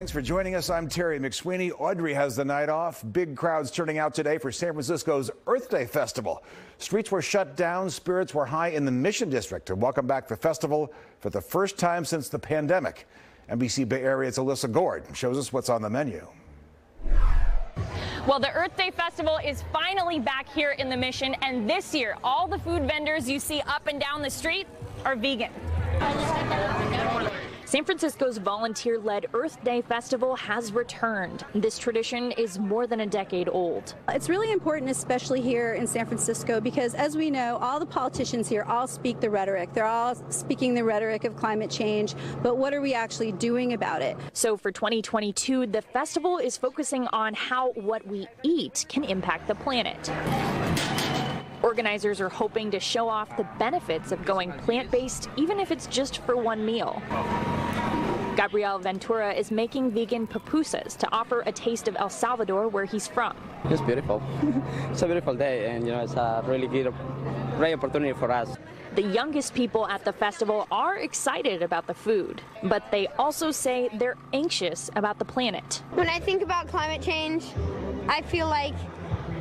Thanks for joining us. I'm Terry McSweeney. Audrey has the night off. Big crowds turning out today for San Francisco's Earth Day Festival. Streets were shut down, spirits were high in the Mission District to welcome back the festival for the first time since the pandemic. NBC Bay Area's Alyssa Goard shows us what's on the menu. Well, the Earth Day Festival is finally back here in the Mission, and this year, all the food vendors you see up and down the street are vegan. San Francisco's volunteer led Earth Day Festival has returned. This tradition is more than a decade old. It's really important, especially here in San Francisco, because as we know, all the politicians here all speak the rhetoric. They're all speaking the rhetoric of climate change, but what are we actually doing about it? So for 2022, the festival is focusing on how what we eat can impact the planet. Organizers are hoping to show off the benefits of going plant based, even if it's just for one meal. Gabriel Ventura is making vegan pupusas to offer a taste of El Salvador, where he's from. It's beautiful. it's a beautiful day, and you know it's a really good, great opportunity for us. The youngest people at the festival are excited about the food, but they also say they're anxious about the planet. When I think about climate change, I feel like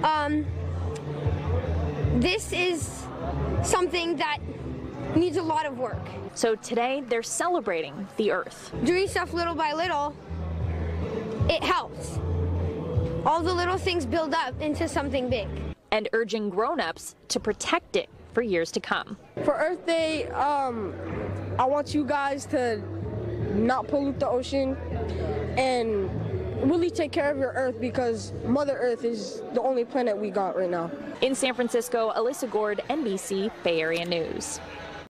um, this is something that needs a lot of work. So today they're celebrating the earth. Doing stuff little by little, it helps. All the little things build up into something big. And urging grown-ups to protect it for years to come. For Earth Day, um, I want you guys to not pollute the ocean and really take care of your Earth because Mother Earth is the only planet we got right now. In San Francisco, Alyssa Goard, NBC Bay Area News.